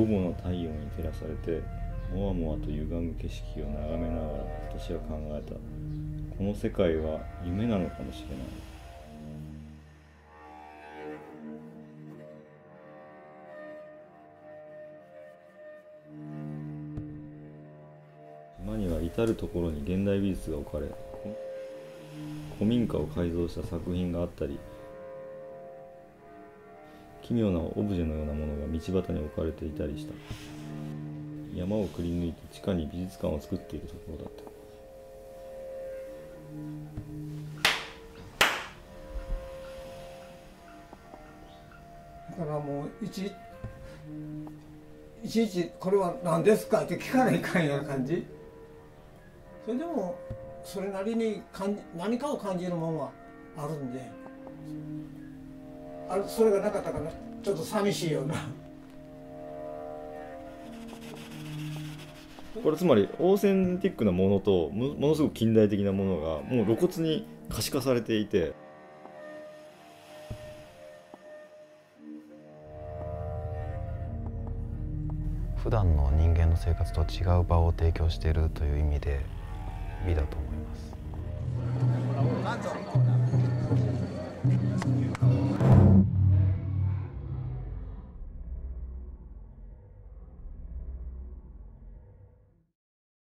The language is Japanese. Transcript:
午後の太陽に照らされてもわもわと歪む景色を眺めながら私は考えた。この世界は夢なのかもしれない。島には至る所に現代美術が置かれ古民家を改造した作品があったり奇妙なオブジェのようなものが道端に置かれていたりした。山をくり抜いて地下に美術館を作っているところだった。だからもういちいちいちこれは何ですかって聞かないかんような感じ。それでもそれなりに感じ何かを感じるものはあるんで。あそれがなかったからちょっと寂しいような。これつまりオーセンティックなものともものすごく近代的なものがもう露骨に可視化されていて。普段の人間の生活と違う場を提供しているという意味で美だと思います。